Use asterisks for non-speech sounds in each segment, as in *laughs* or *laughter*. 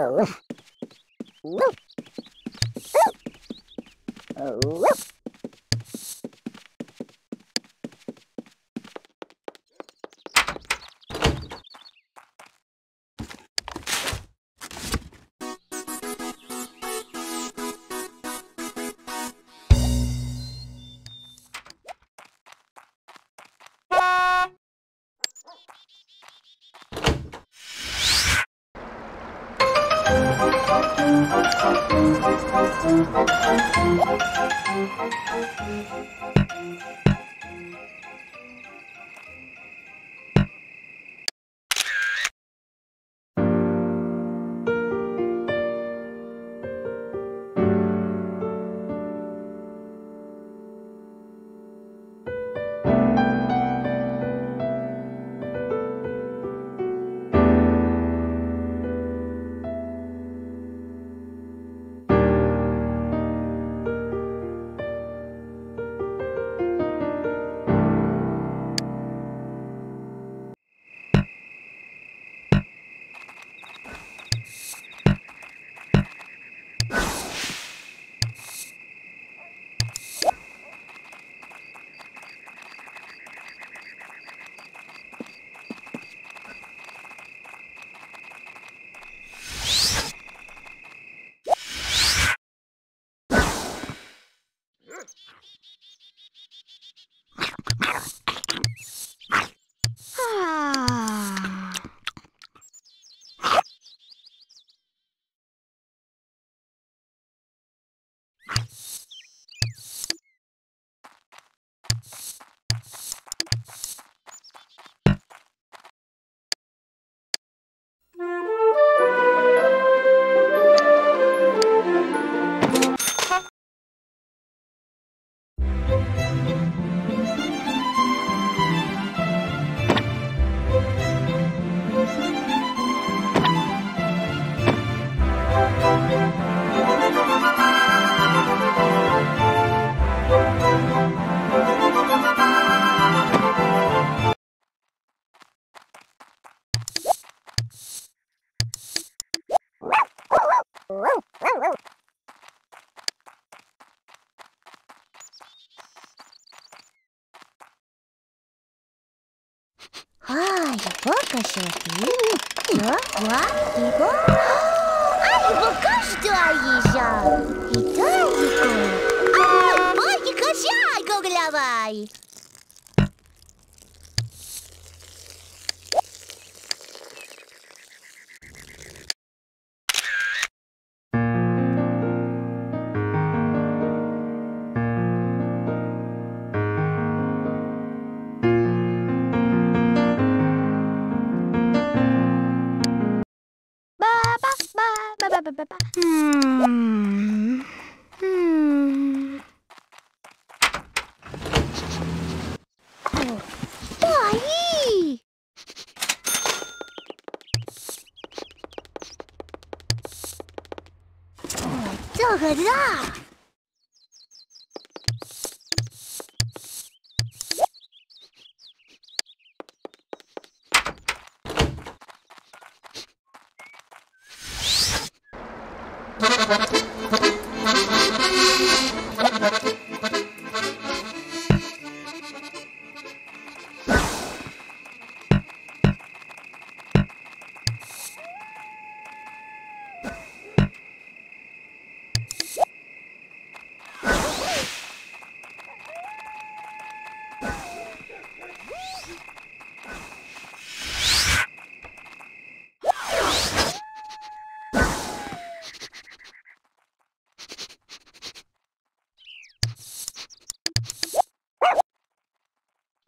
Oh. Woof. Oh. oh. Grrrr. *laughs*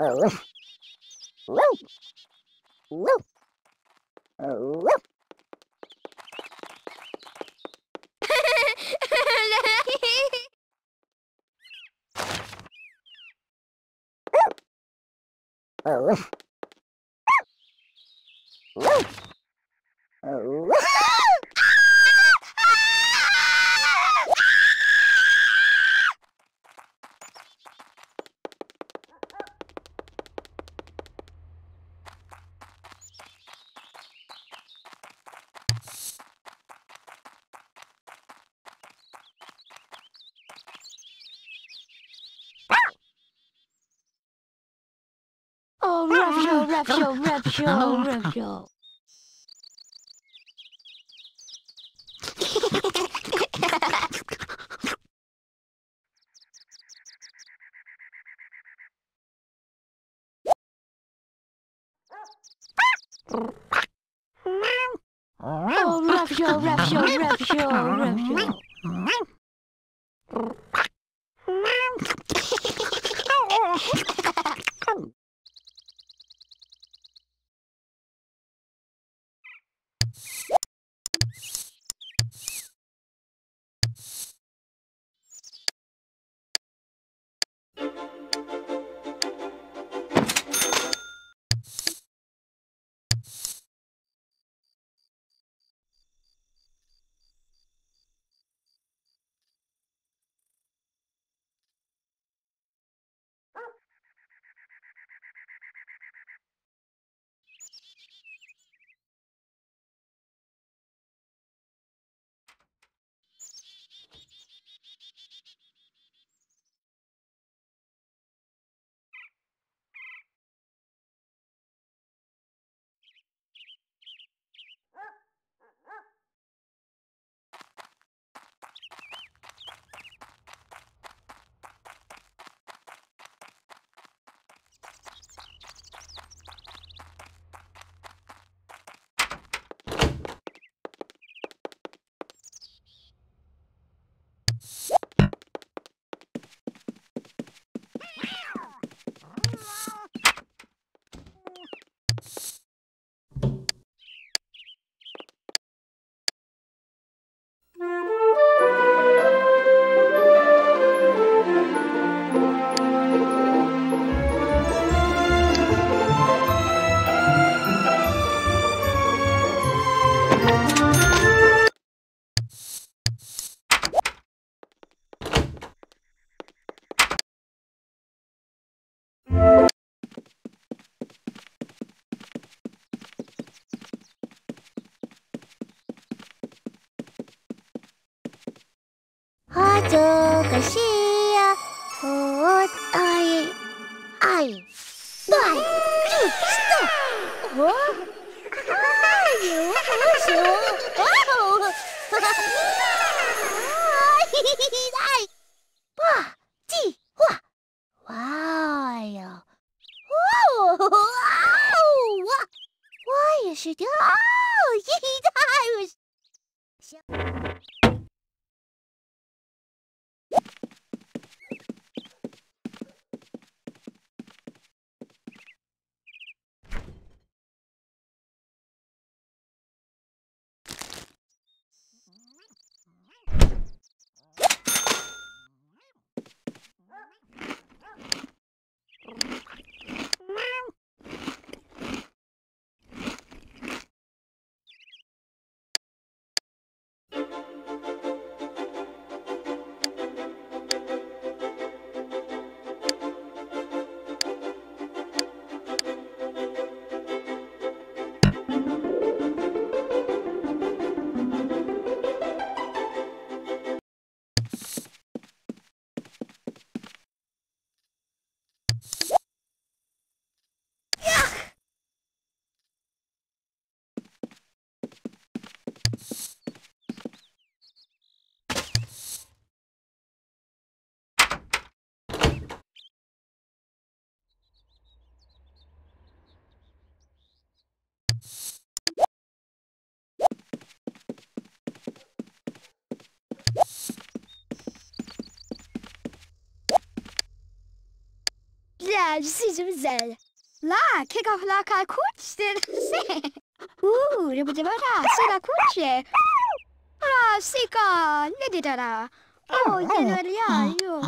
Oh. Woo. Woo. Oh. Woo. Oh. Woo. Oh. Oh, Rapture, Rapture, Rapture, 这个是 Ja, precis som zel. La, kick off la ka kutstin. Ooh, det betyder *laughs* bara sila kutse. Ra, sika, nedidara. Oh, ja, ja, jo.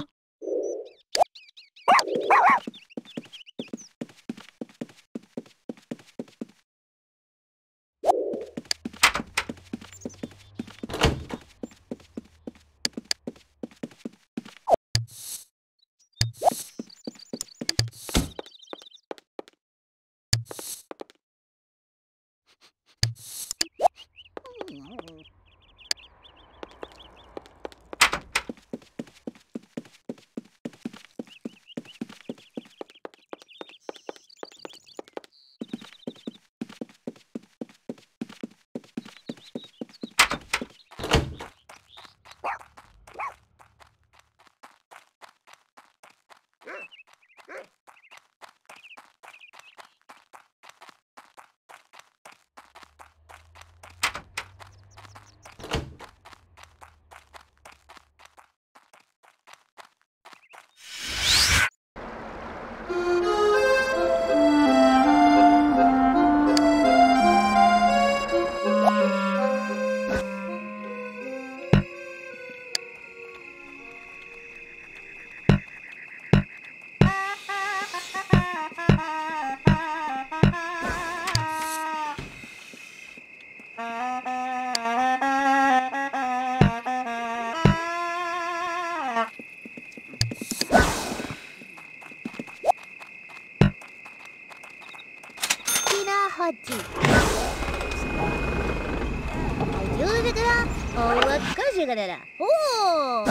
Ovakajigadera. Oh!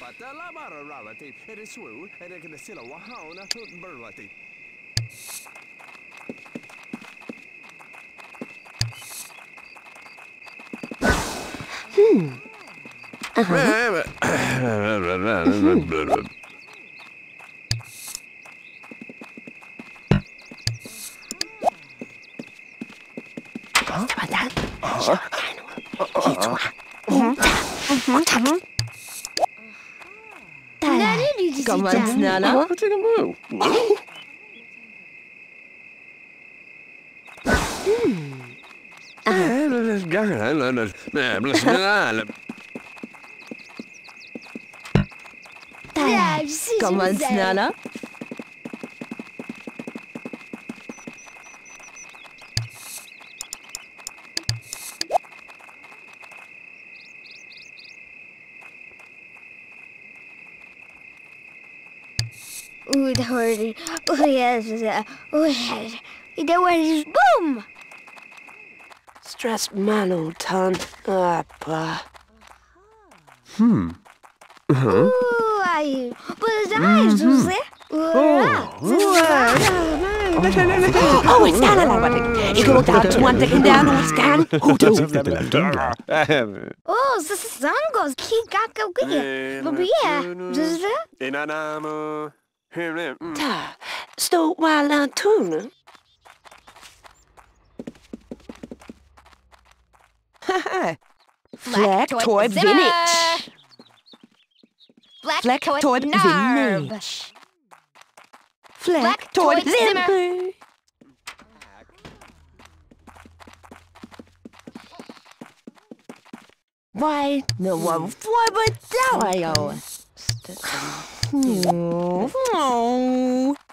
Patala mararalati, eriswu, erekene sila wahauna tut burlati. Kom aan, sneller. Ja, precies Kom aan, som zel. sneller. Oeh, dat hoorde ik. Oeh, ja, dat is... eh, Oeh, ja. Dat hoorde ik. Boom! Stress malo tan. Appa. Oeh, ai. Wat is dat? Zo zeg. Oh, it's not allowed. Ik wil daar one taken down on scan. Who do? Oh, så sangos. Ki gakko gige. Vad blir det? Dus det? Inanamu. Ta. Stå wala tun. Fleck Toy Village. Fleck Toy Village. Fleck Toy Village. Why no one for but Dario? No. Hmm. *laughs*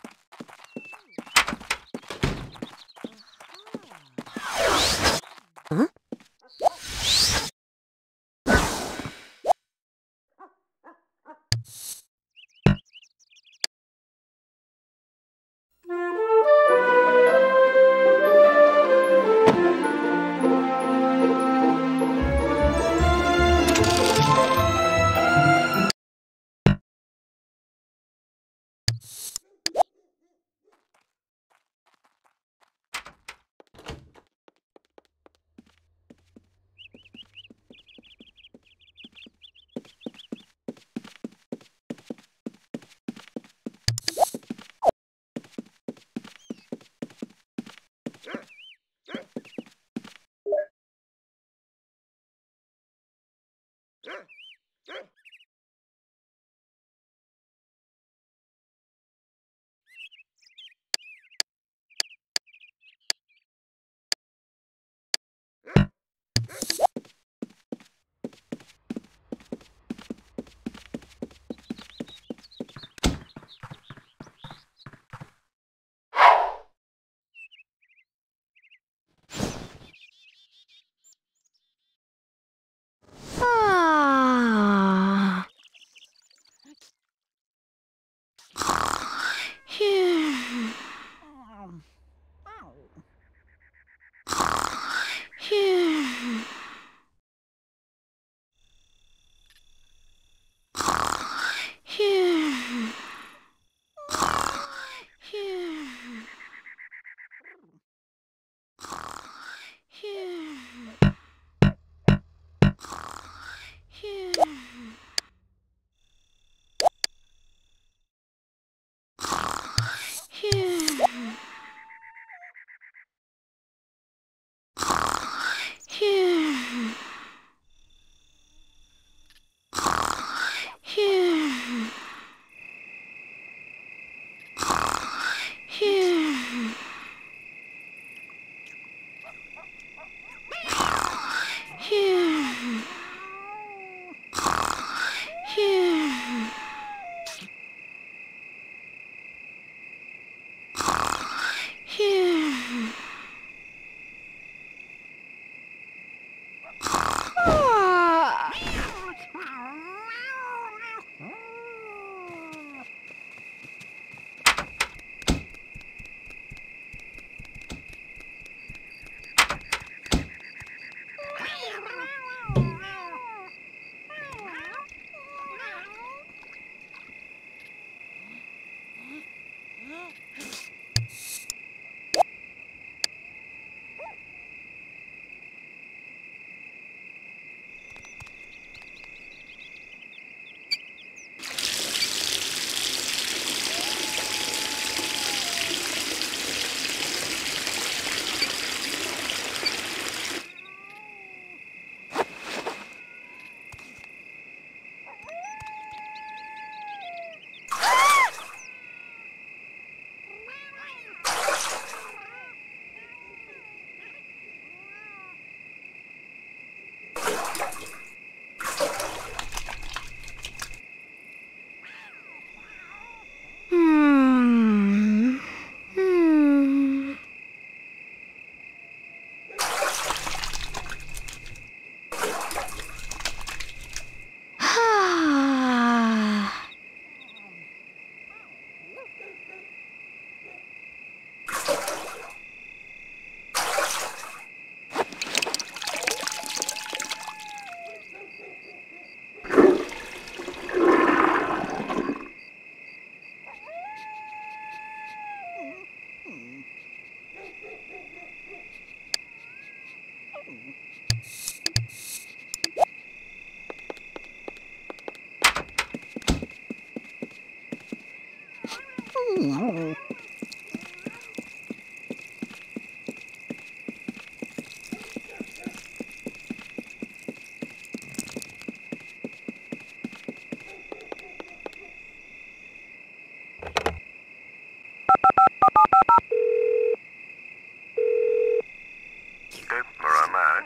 Marama,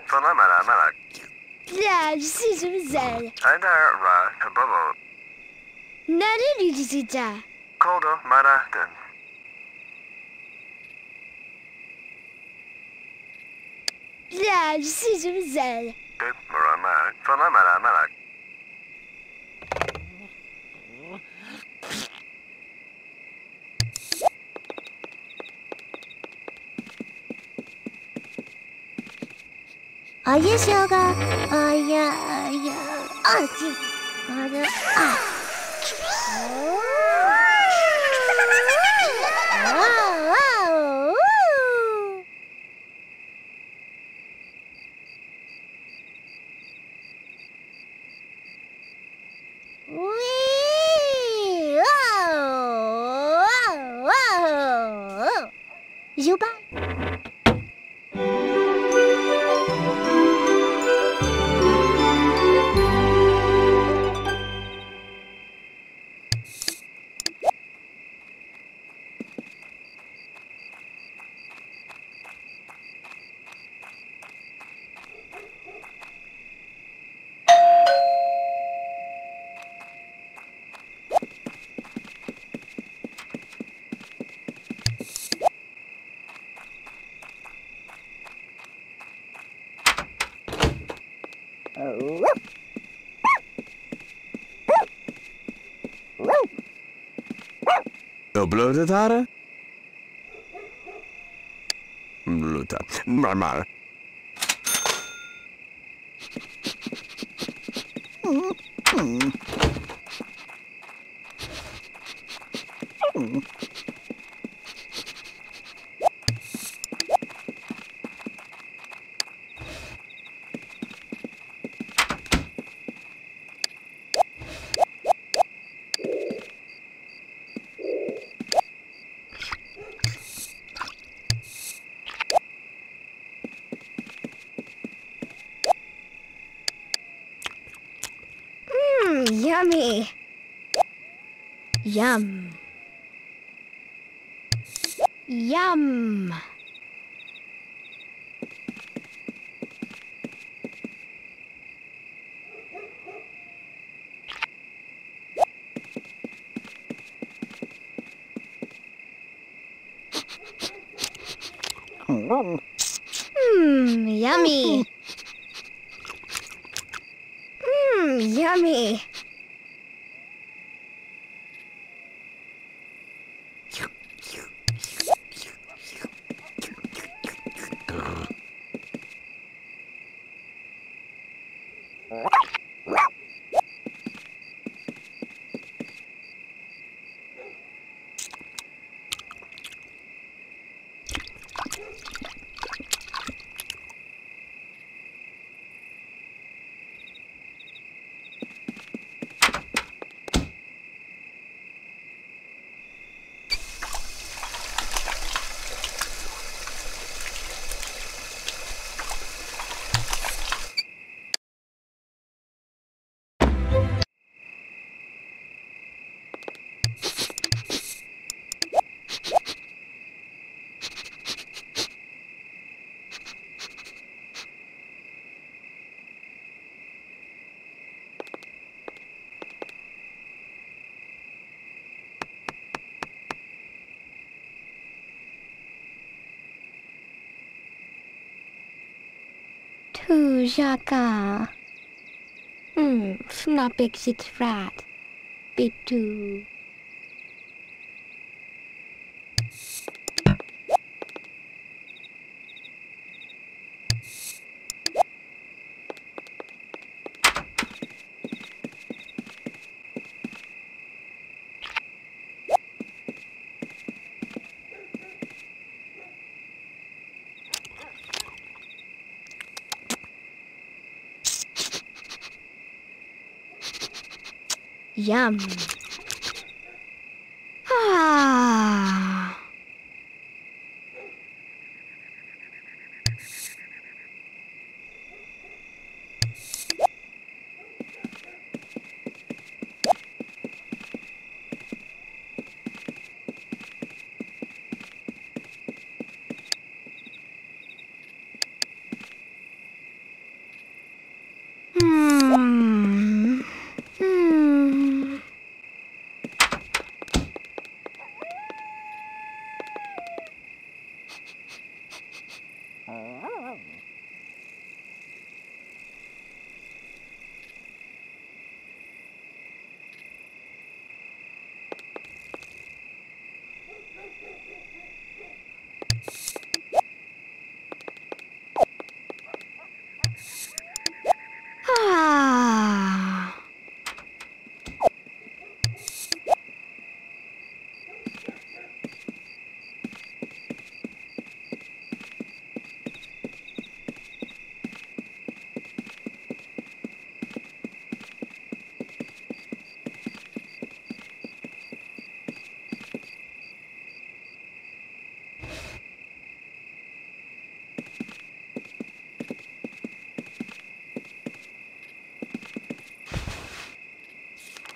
Fanamara Malak, Plage Sizumzel. Ada Ra Kababo, Nari Rijita. Koldo Mara Süzü güzel. Meramak, sana meramak. Ayı şaka, ayı ayı, acı, acı, acı. Uploadet här? Luta. Normal. Who's Jaka. Hmm, snap exit rat. Bit too. Yum. Ah. Hmm. Hmm. Ah.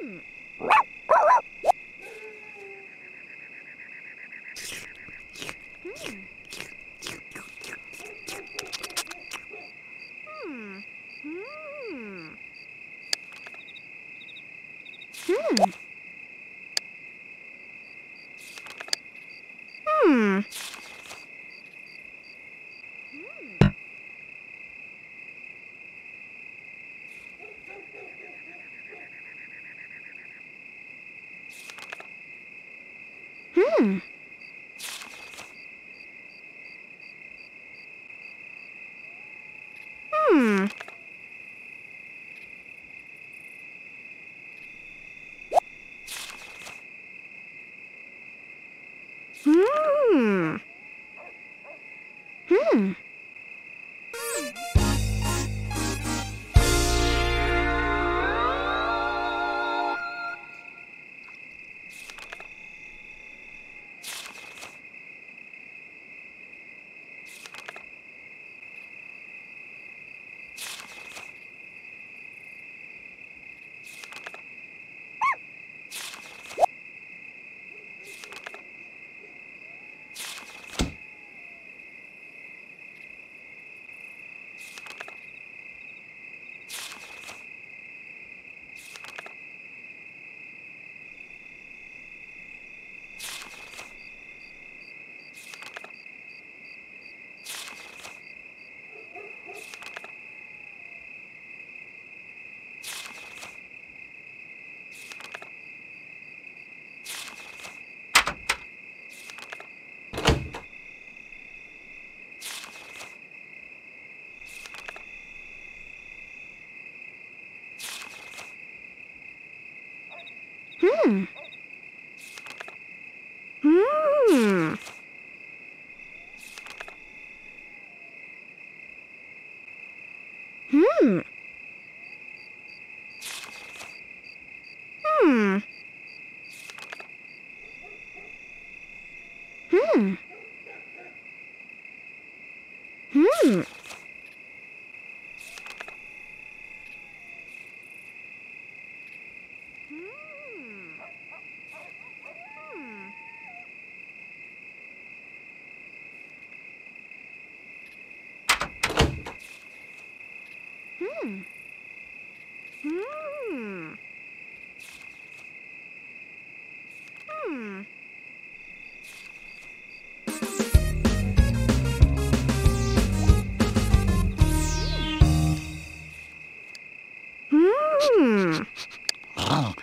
Hmm. Hmm. Hmm. Hmm. Hmm. Hmm. Hmm. Hmm. Hmm. Hmm.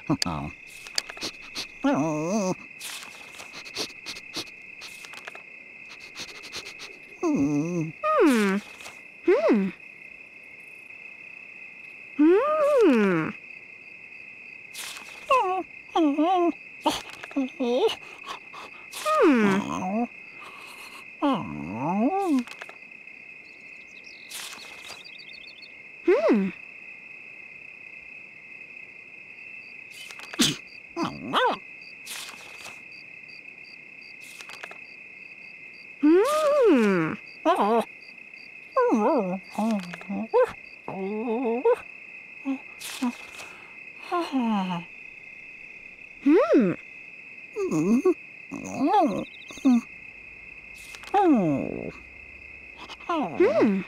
oh. Hmm. Hmm.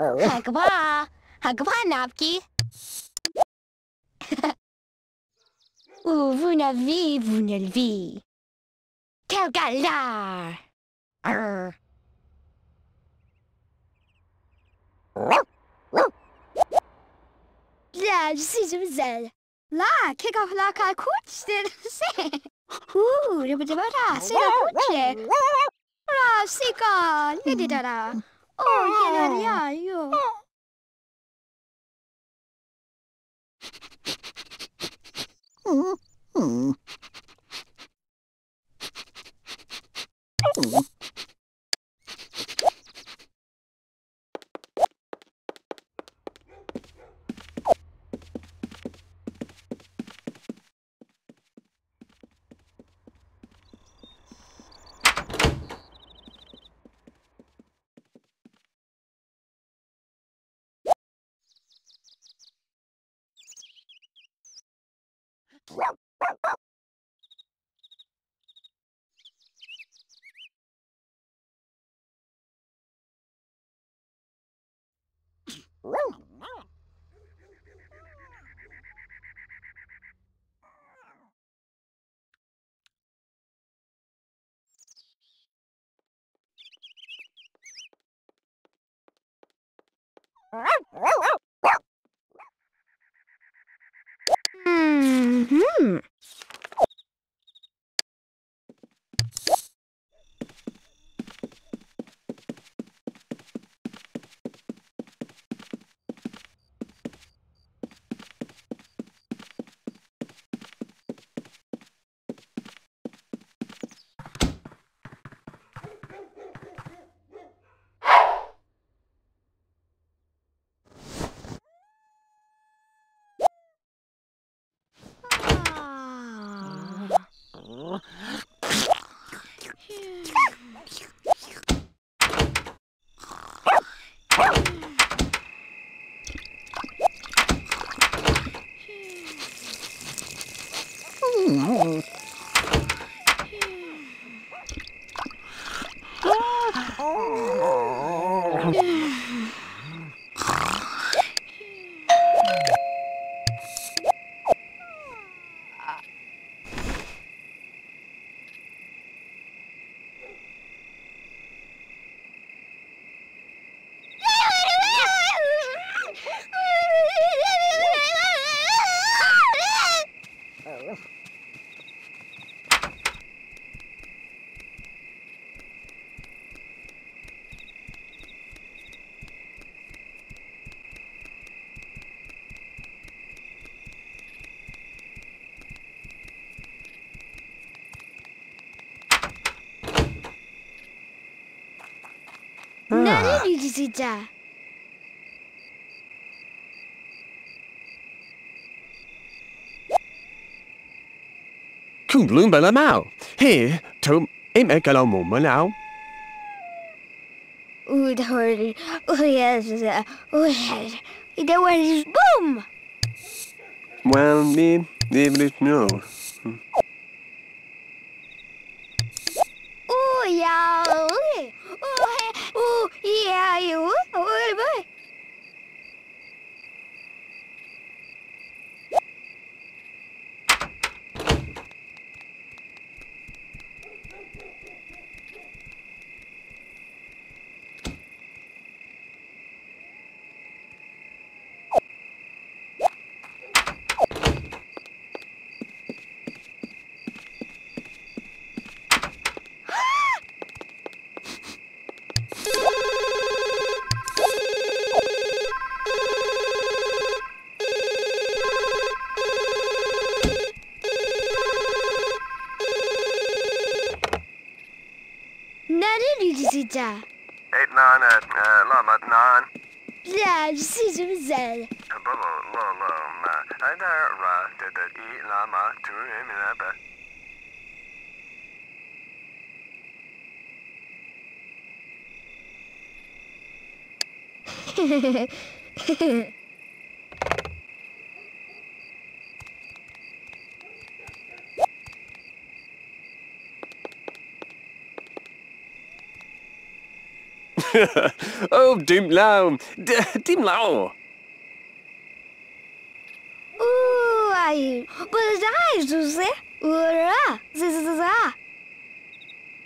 하그 봐. 하그 봐, 납기. Où vous n'avez, vous ne levez. Quelle galère! Arr. Là, je suis une Jumzel. Là, kick off la calcouche, c'est... *laughs* Ouh, le bout de bras, c'est la couche. Là, c'est quoi? L'éditera. 哦，谢大家，哎呦！嗯嗯嗯。Di sija. Coon bloom bala mau. Hey, to e me kalo mo mo now. Oeh, dat hoorde ik. Oeh, ja, dat is... Oeh, ja. Dat was dus boom. Well, me, even if no. *laughs* oh, Dimlau! Dimlau! Ooh, I... But Jose! Ura! Zizza!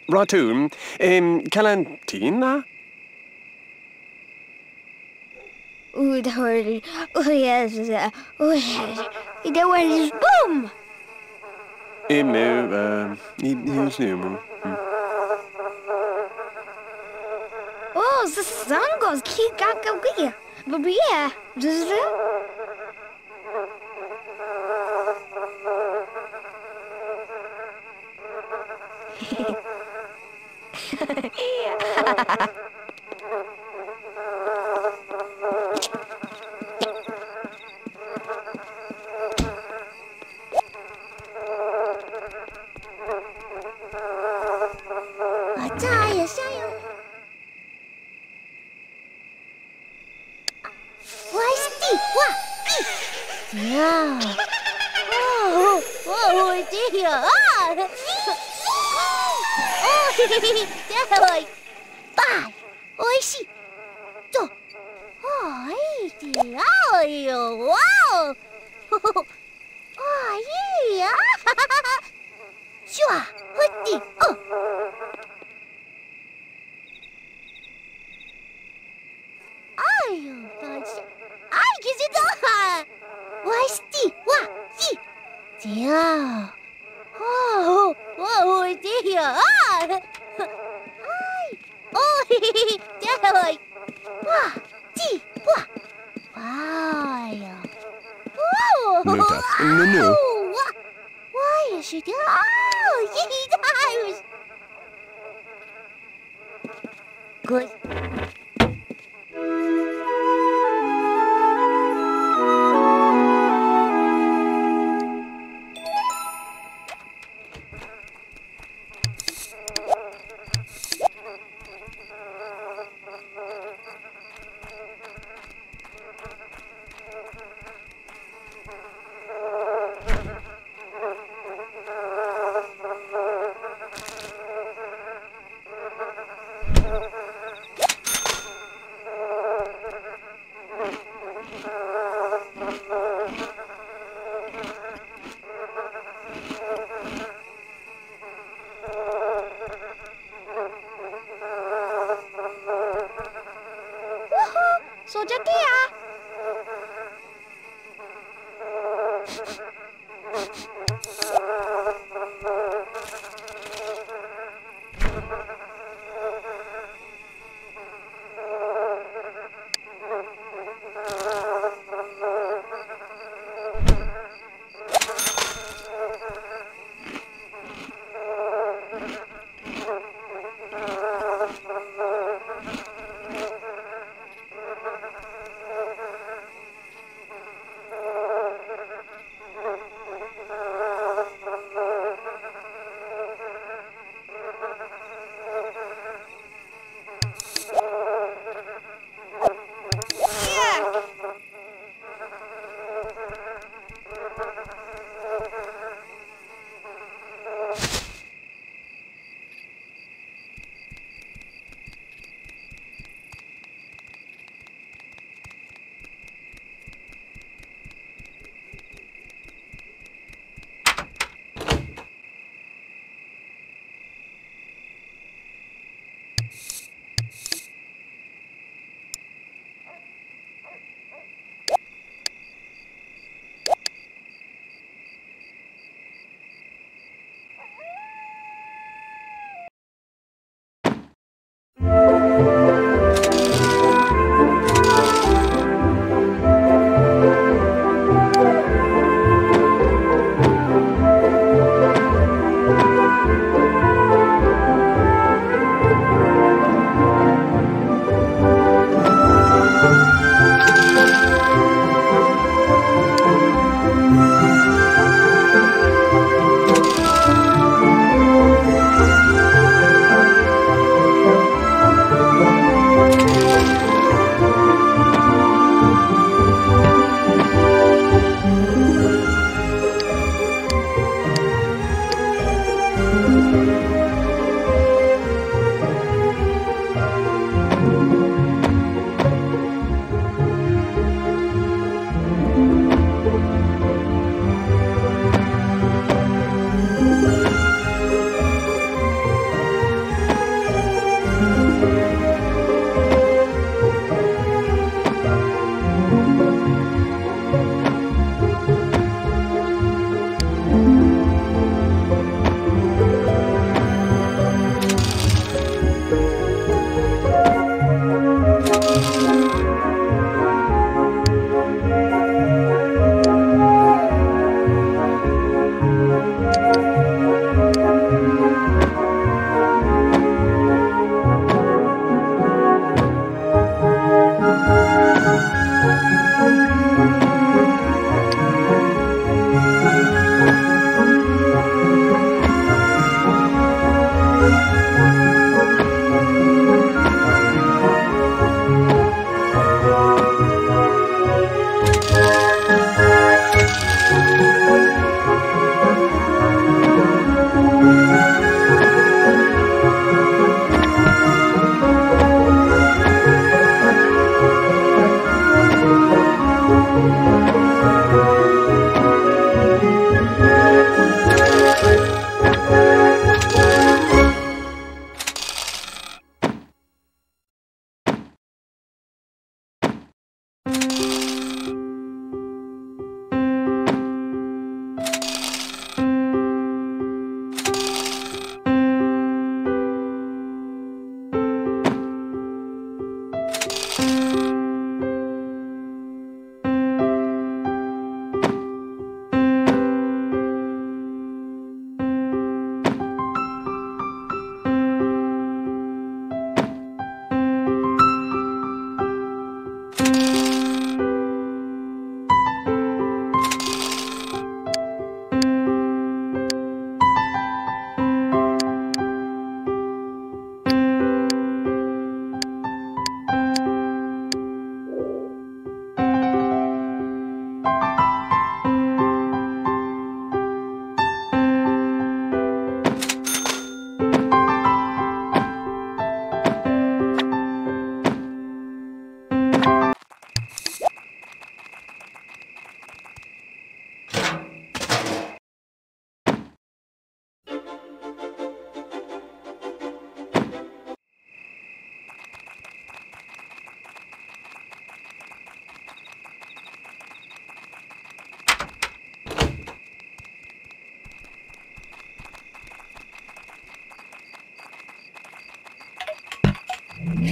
Ratun, um, Calantina? Ooh. Oh, yes. Oh, yes. The one is boom. Um, no, um, here's new. Oh, the sun goes. Keep got go get But yeah, does Yeah. Oh, oh dear. Ah! Oh, that way. Bye. おいしい。这样，哦，我我这样啊，哎，哦嘿嘿嘿，这样，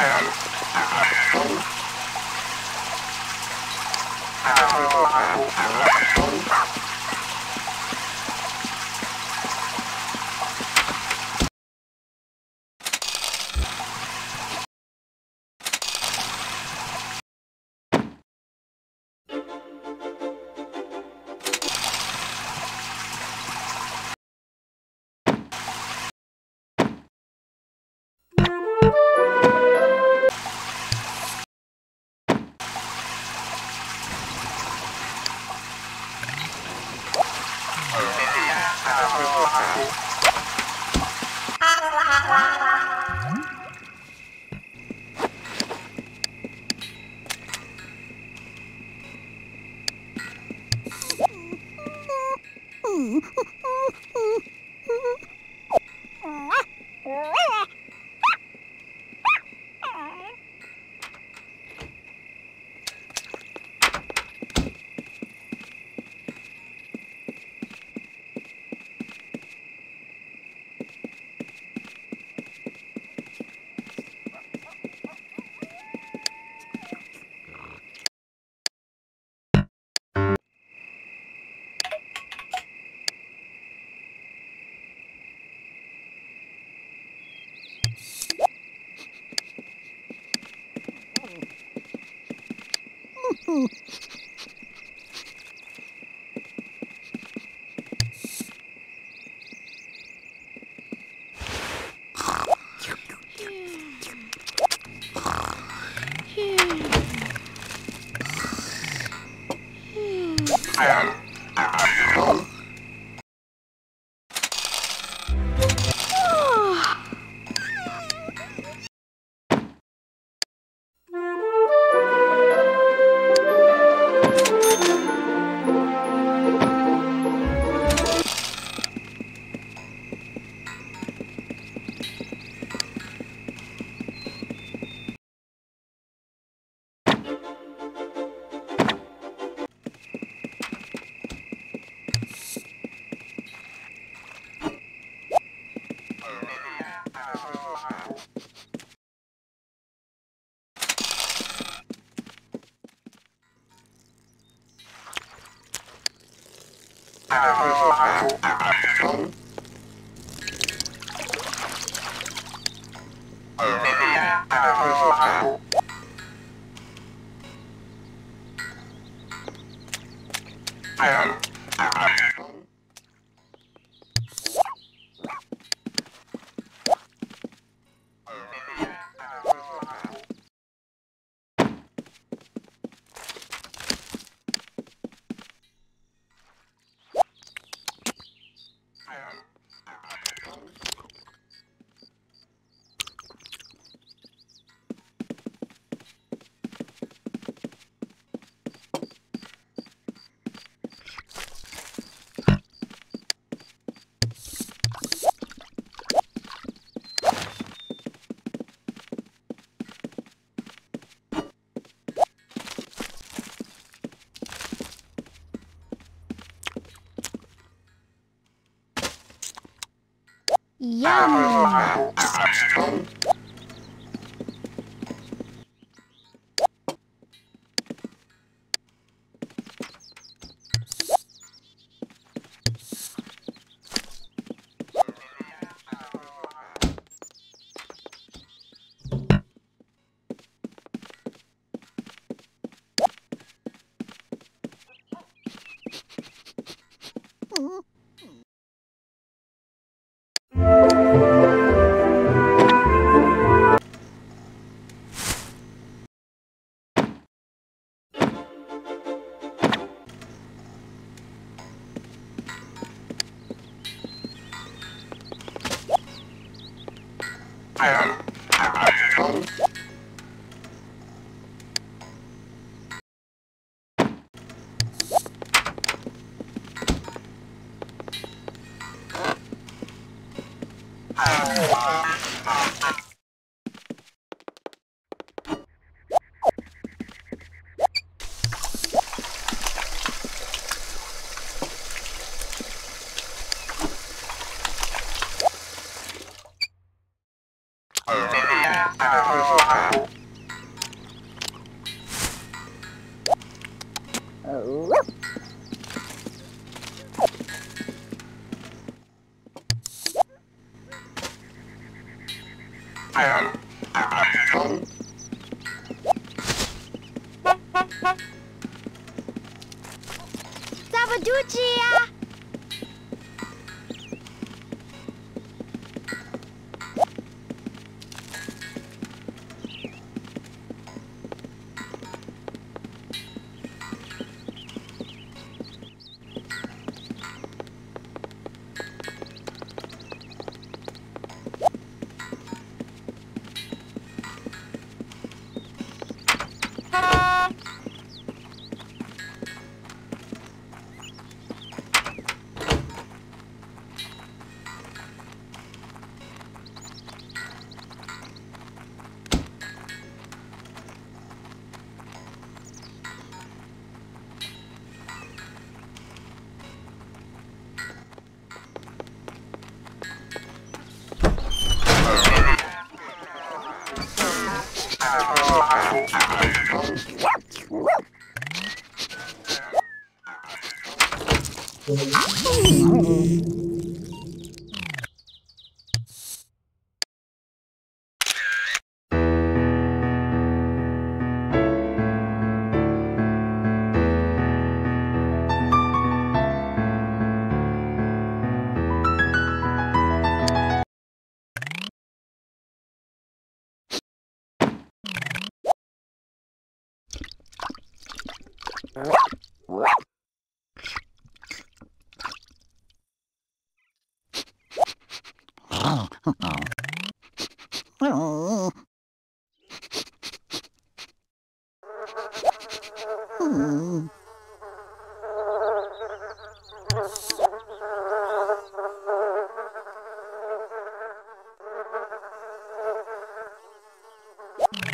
Thank you. Hmm. *laughs* Wow.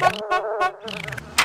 Ha ha ha!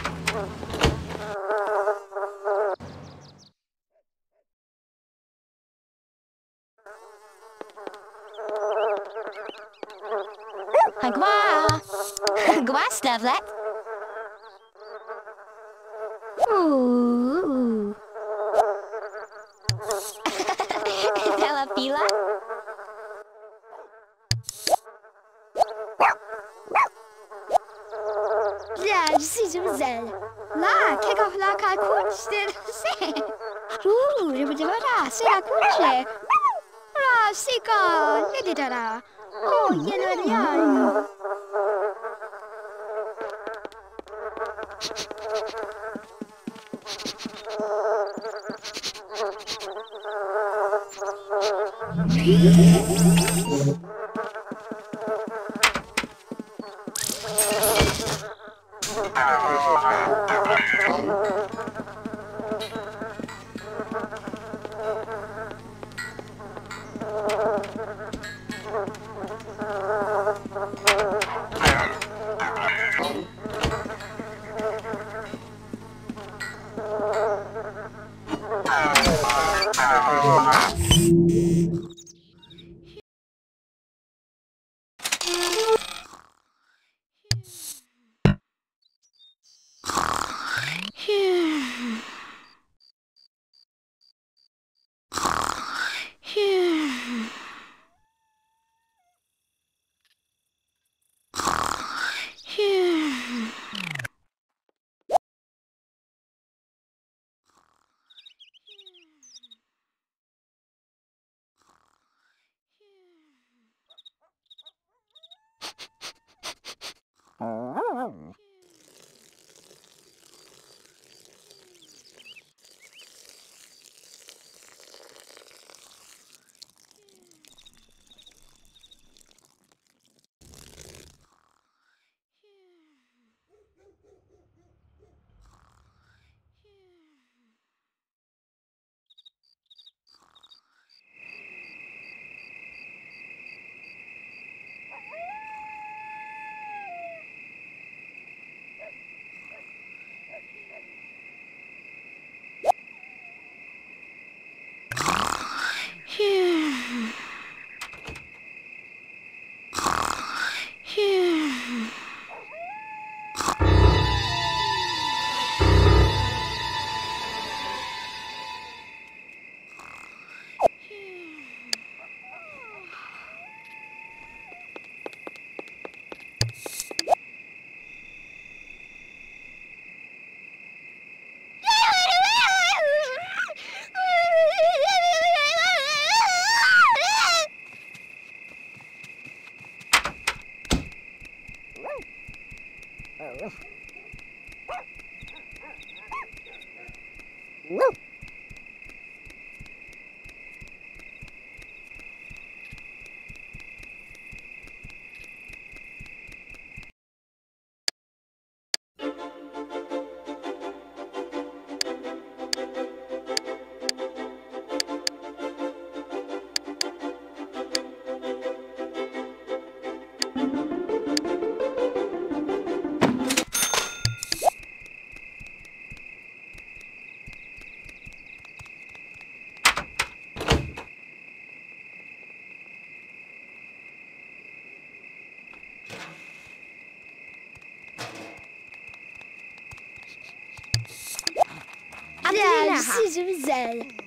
je vous aime.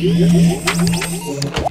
Mm,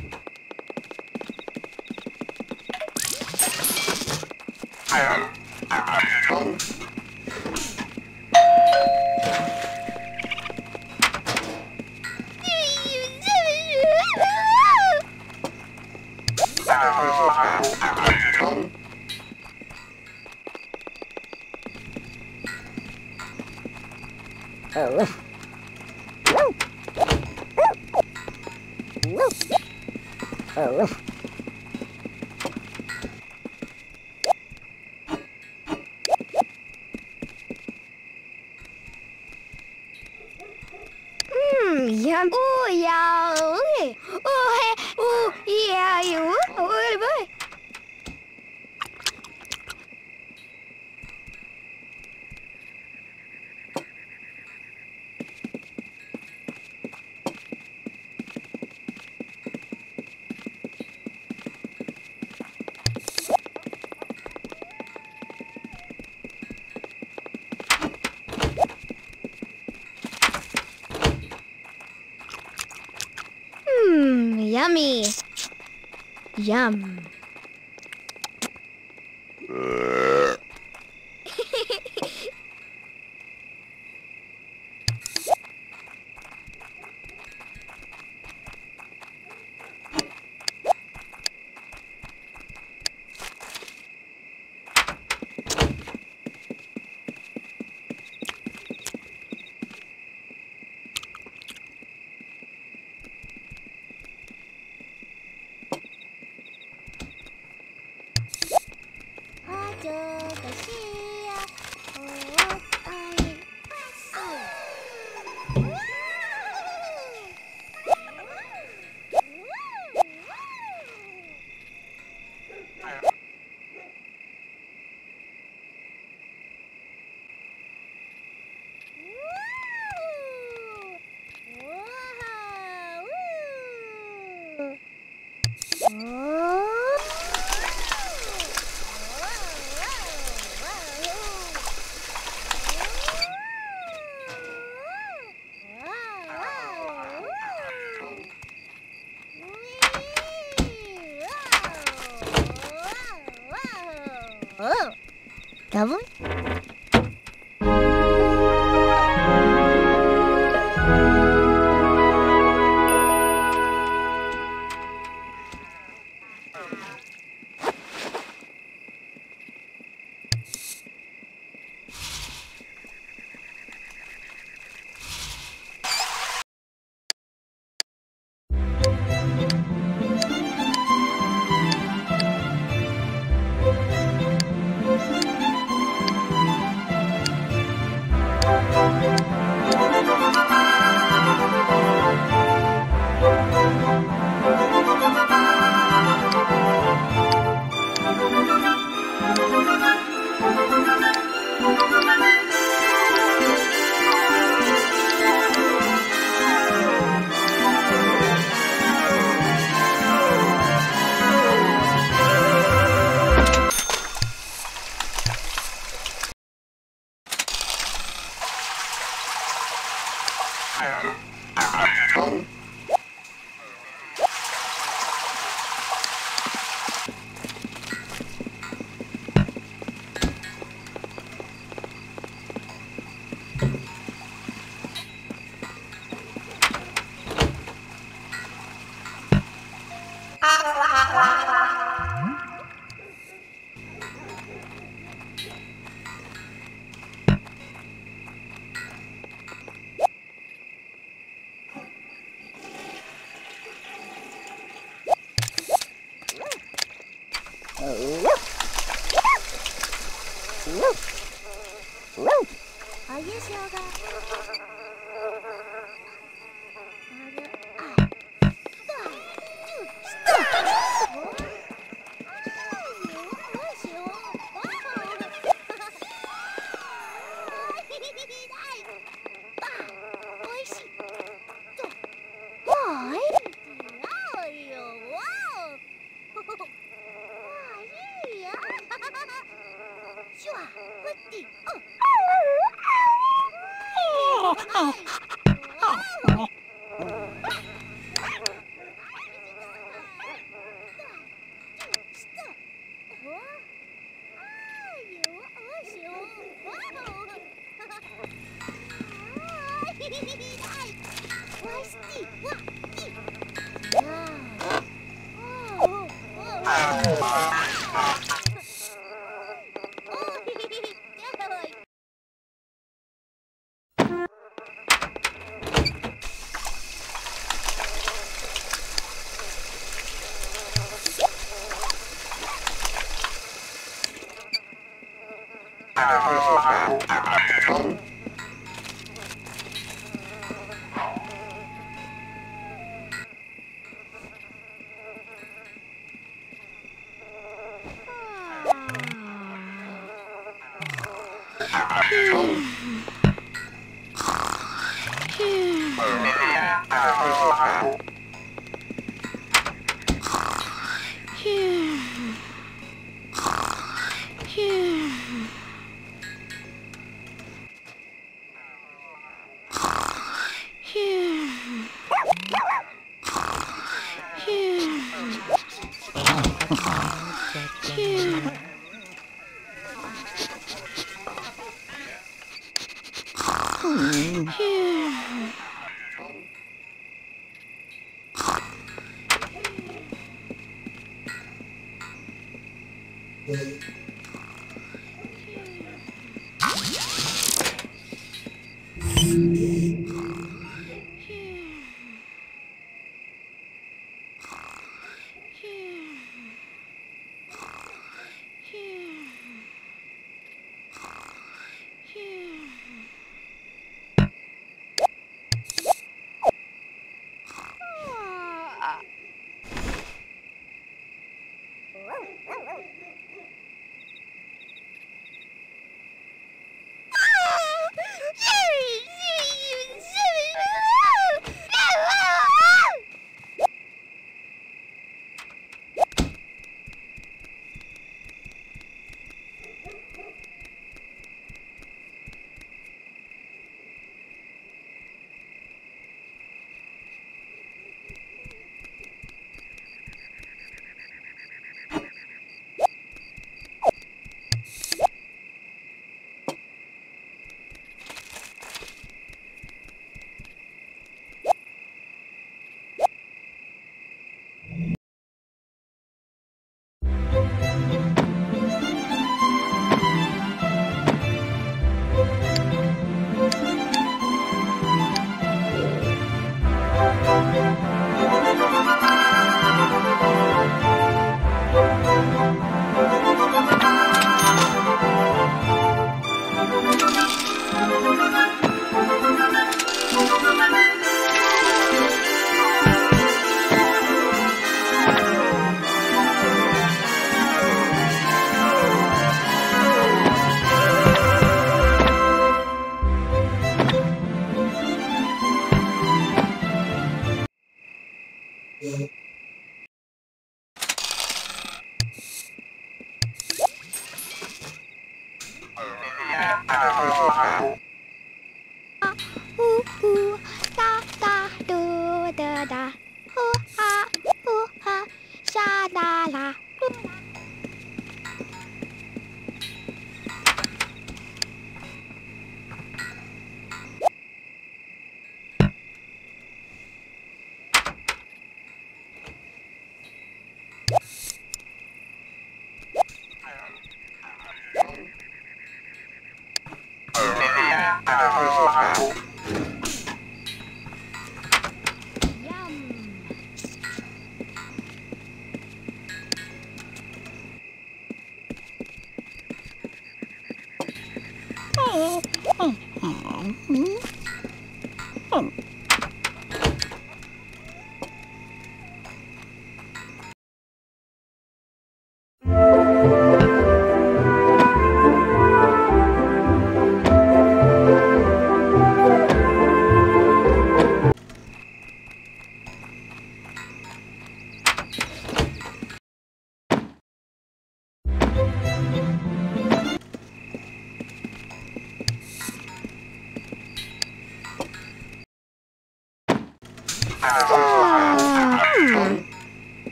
yummy. Yum. 这 Oh, oh, oh.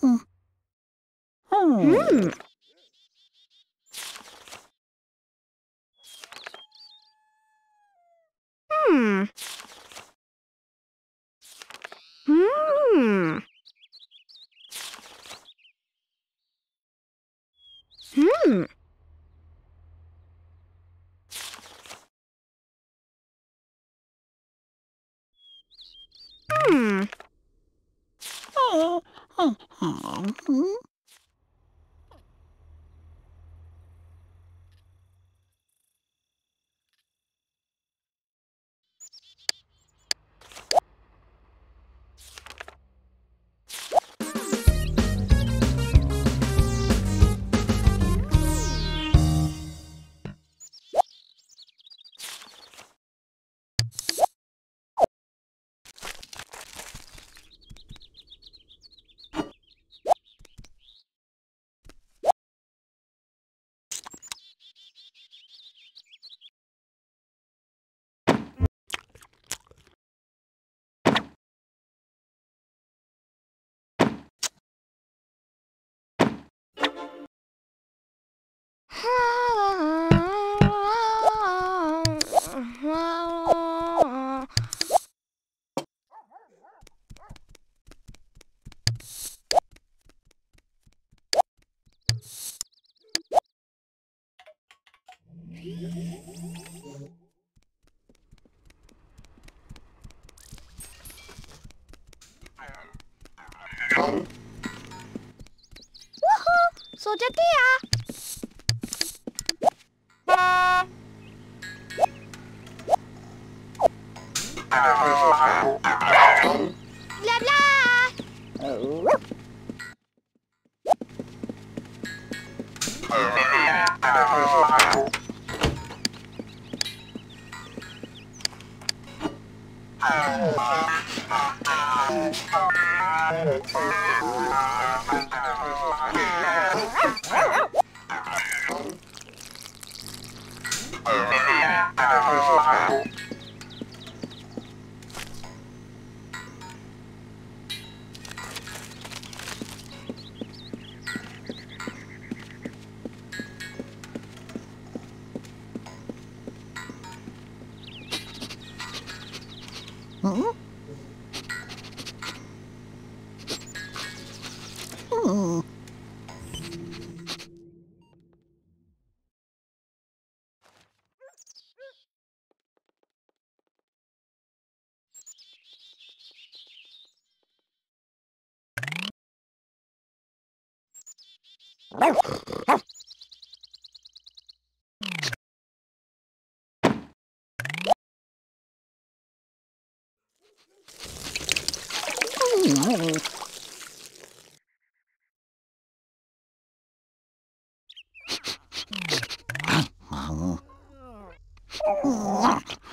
Hmm.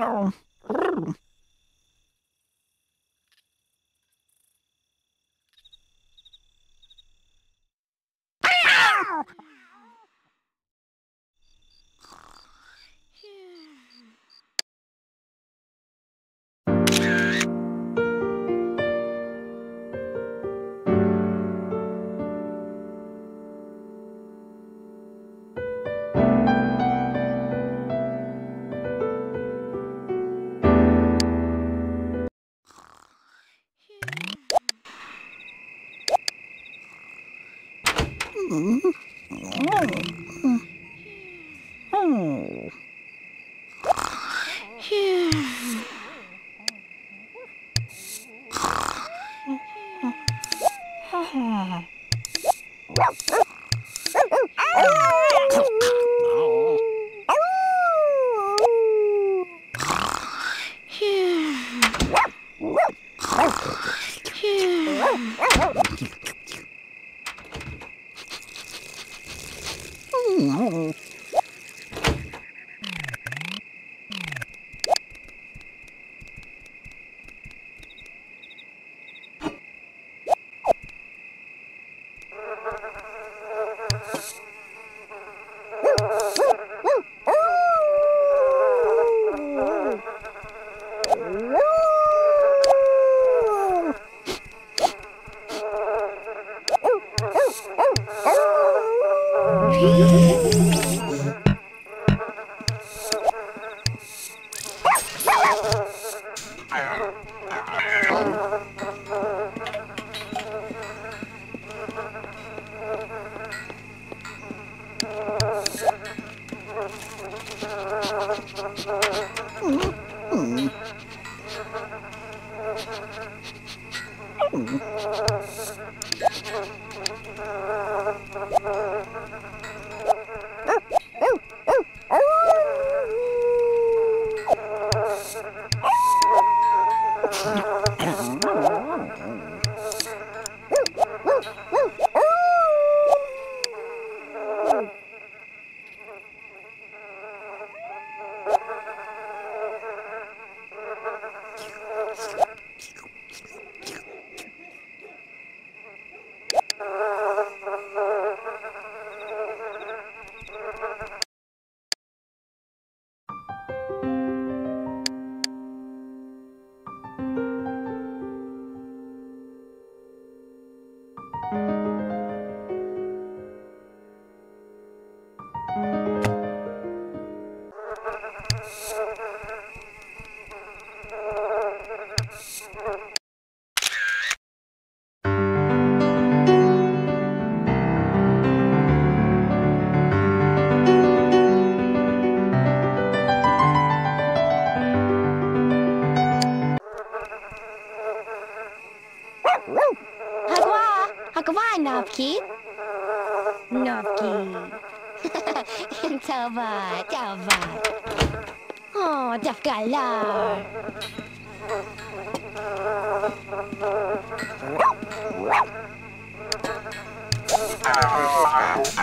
Hello. Hagwa, hagwa, Nopki. Nopki. Tava, tava. Oh, dafgalar. Oh,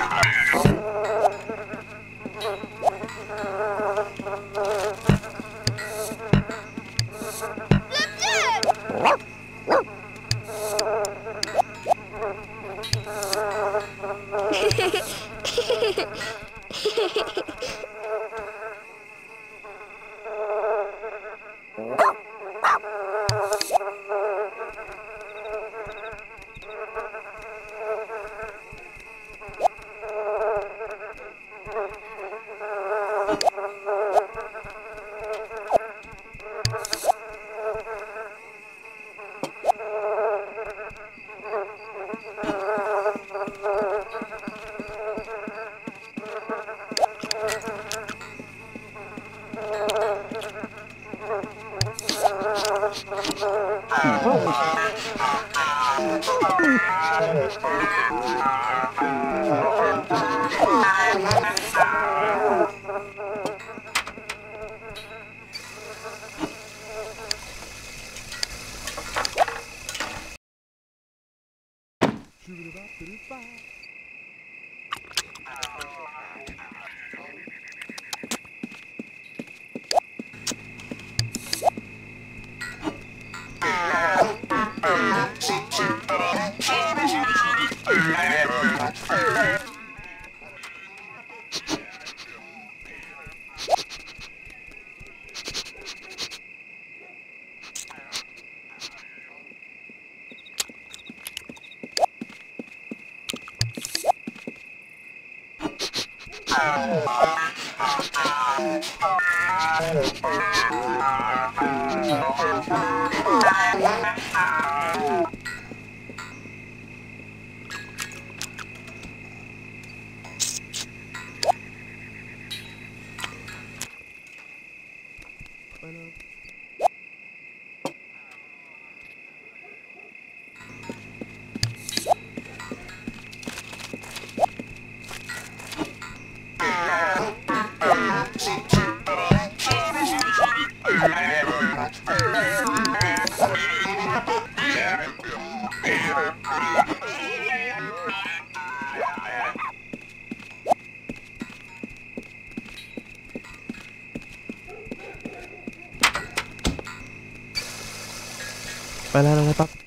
来来来，来吧。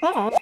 加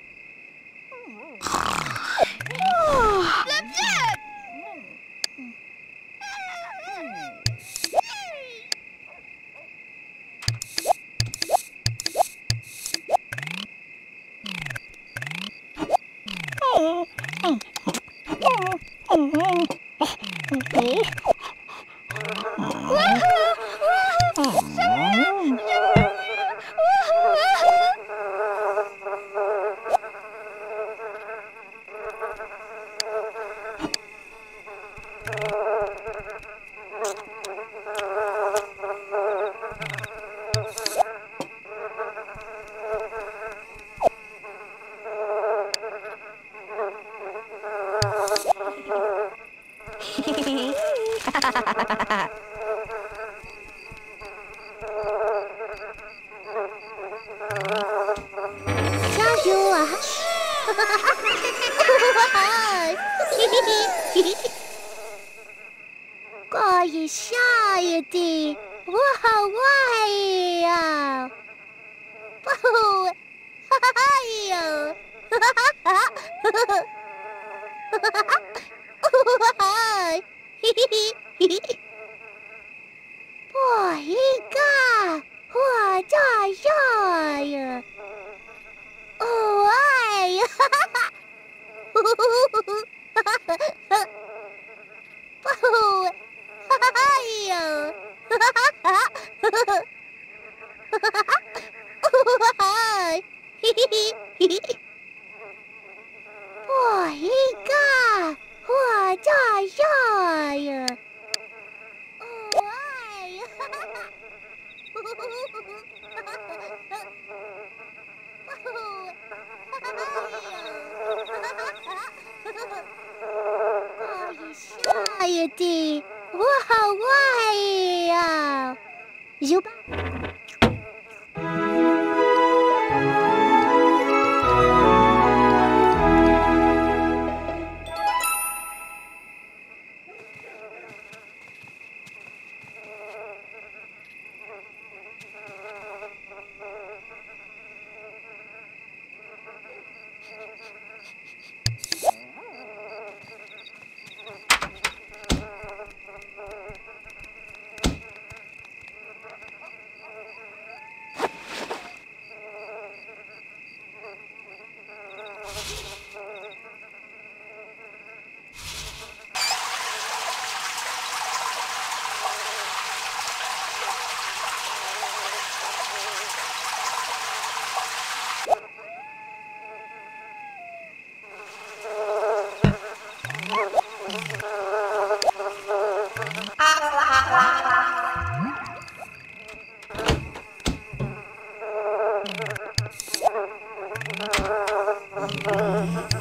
嗯 *laughs*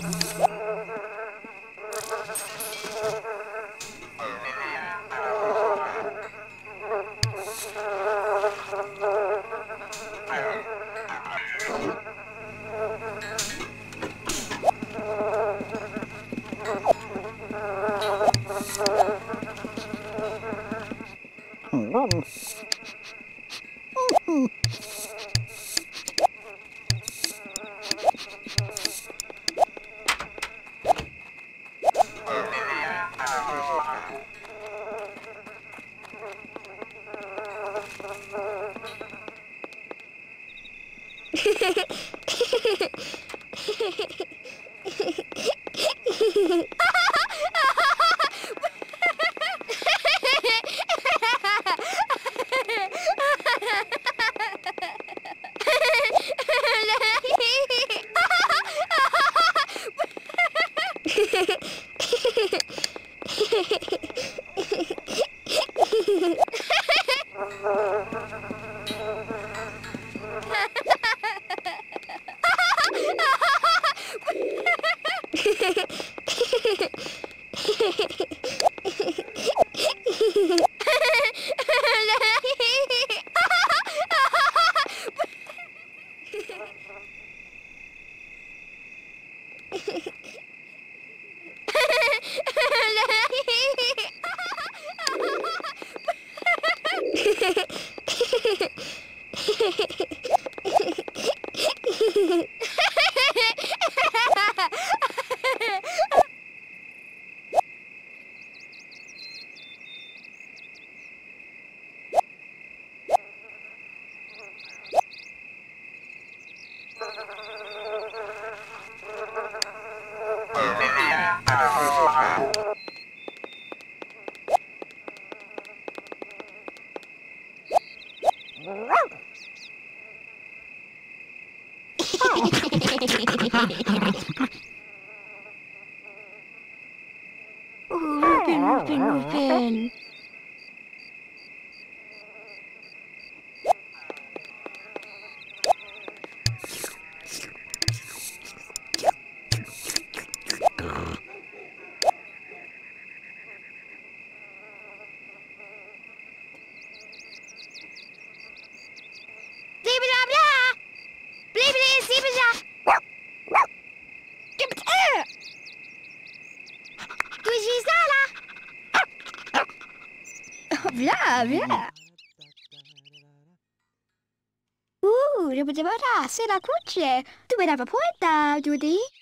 bra, bra! Uh, det var det var raser av kortet. Du var där på poeta, du.